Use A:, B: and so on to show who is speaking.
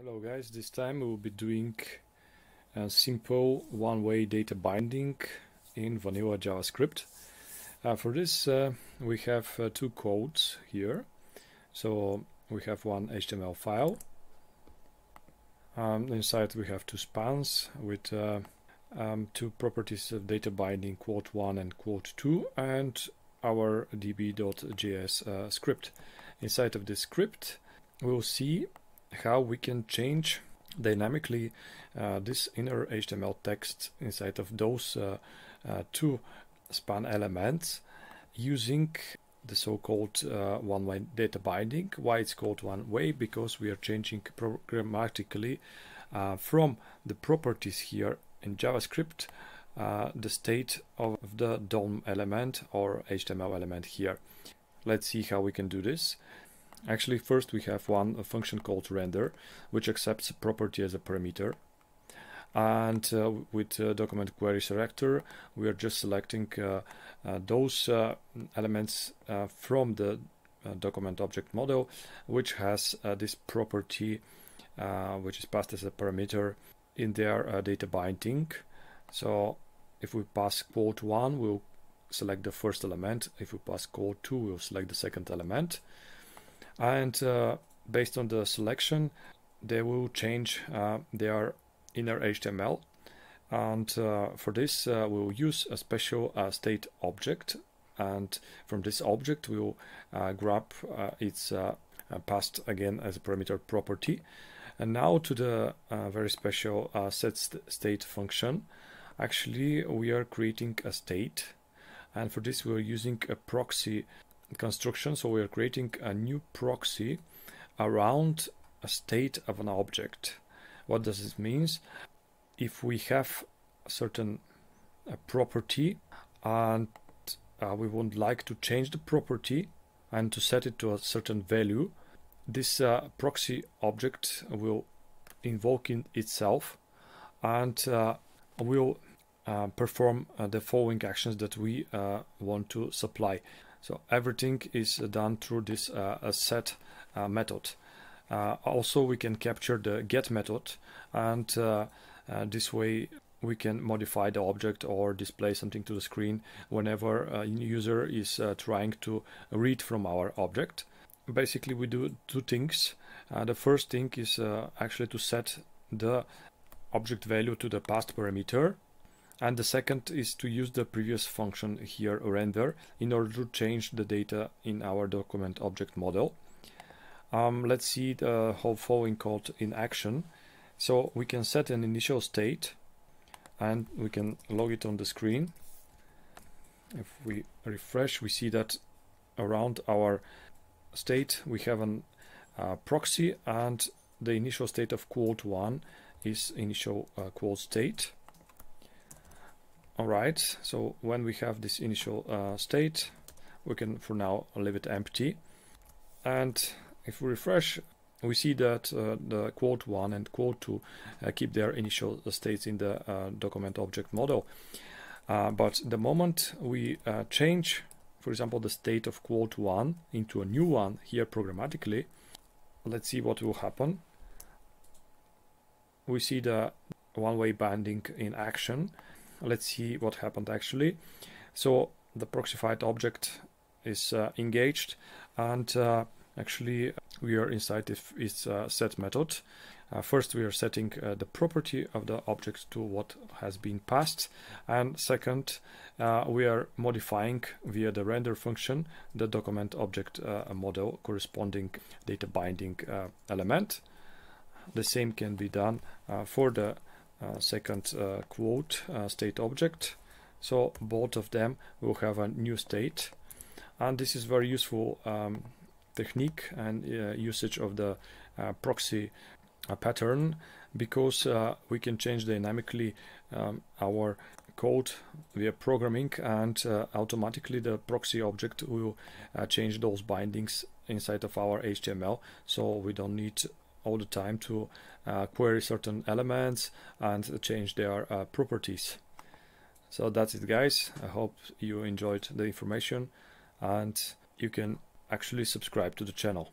A: Hello guys, this time we will be doing a simple one-way data binding in vanilla JavaScript. Uh, for this uh, we have uh, two codes here. So we have one HTML file. Um, inside we have two spans with uh, um, two properties of data binding quote 1 and quote 2 and our db.js uh, script. Inside of this script we'll see how we can change dynamically uh, this inner HTML text inside of those uh, uh, two span elements using the so-called uh, one-way data binding. Why it's called one-way? Because we are changing programmatically uh, from the properties here in JavaScript uh, the state of the DOM element or HTML element here. Let's see how we can do this. Actually, first we have one a function called render, which accepts a property as a parameter. And uh, with uh, document query selector, we are just selecting uh, uh those uh, elements from the document object model, which has this property, which is passed as a parameter in their data binding. So if we pass quote 1, we'll select the first element. If we pass quote 2, we'll select the second element and uh, based on the selection they will change uh, their inner HTML and uh, for this uh, we'll use a special uh, state object. And from this object we'll grab its passed again as a parameter property. And now to the very special set state function. Actually we are creating a state. And for this we're using a proxy construction. So we are creating a new proxy around a state of an object. What does this mean? If we have a certain uh, property and uh, we would like to change the property and to set it to a certain value, this uh, proxy object will invoke in itself and uh, will uh, perform uh, the following actions that we want to supply. So everything is done through this uh, set uh, method. Uh, also, we can capture the get method, and this way we can modify the object or display something to the screen whenever a user is uh, trying to read from our object. Basically, we do two things. Uh, the first thing is uh, actually to set the object value to the passed parameter and the second is to use the previous function here render in order to change the data in our document object model. Um, let's see the whole following code in action. So we can set an initial state and we can log it on the screen. If we refresh we see that around our state we have an uh, proxy and the initial state of quote 1 is initial uh, quote state Alright, so when we have this initial uh, state, we can for now leave it empty. And if we refresh, we see that uh, the quote 1 and quote 2 uh, keep their initial states in the uh, document object model. Uh, but the moment we uh, change, for example, the state of quote 1 into a new one here programmatically, let's see what will happen. We see the one-way binding in action let's see what happened actually. So the proxified object is uh, engaged and uh, actually we are inside if its uh, set method. Uh, first we are setting uh, the property of the object to what has been passed and second we are modifying via the render function the document object model corresponding data binding element. The same can be done for the second uh, quote uh, state object. So both of them will have a new state. And this is very useful um, technique and usage of the proxy pattern because we can change dynamically um, our code via programming and uh, automatically the proxy object will uh, change those bindings inside of our HTML so we don't need all the time to uh, query certain elements and change their uh, properties. So that's it guys. I hope you enjoyed the information and you can actually subscribe to the channel.